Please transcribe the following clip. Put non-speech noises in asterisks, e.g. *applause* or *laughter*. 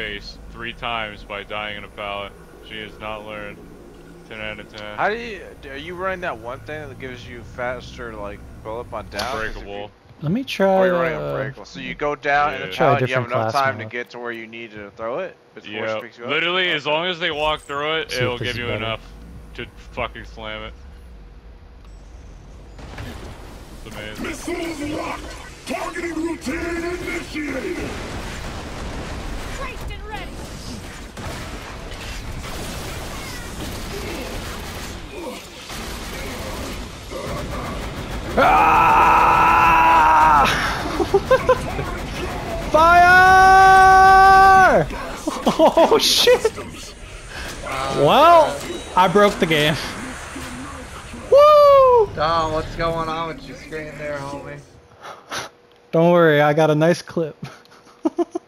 face three times by dying in a pallet. She has not learned. 10 out of 10. How do you? Are you running that one thing that gives you faster like bullet up on down? 'Cause if Breakable. Let me Or try. you're running uh, unbreakable. So you go down in Yeah. the Try a pallet, you have enough class time to get to where you need to throw it before Yeah, it you up. literally, as long as they walk through it, See it'll give you better. enough to fucking slam it. It's amazing. Missiles locked! Targeting routine initiated! Ah! *laughs* Fire! Oh shit! Well, I broke the game. Woo! Dom, what's going on with your screen there, homie? Don't worry, I got a nice clip. *laughs*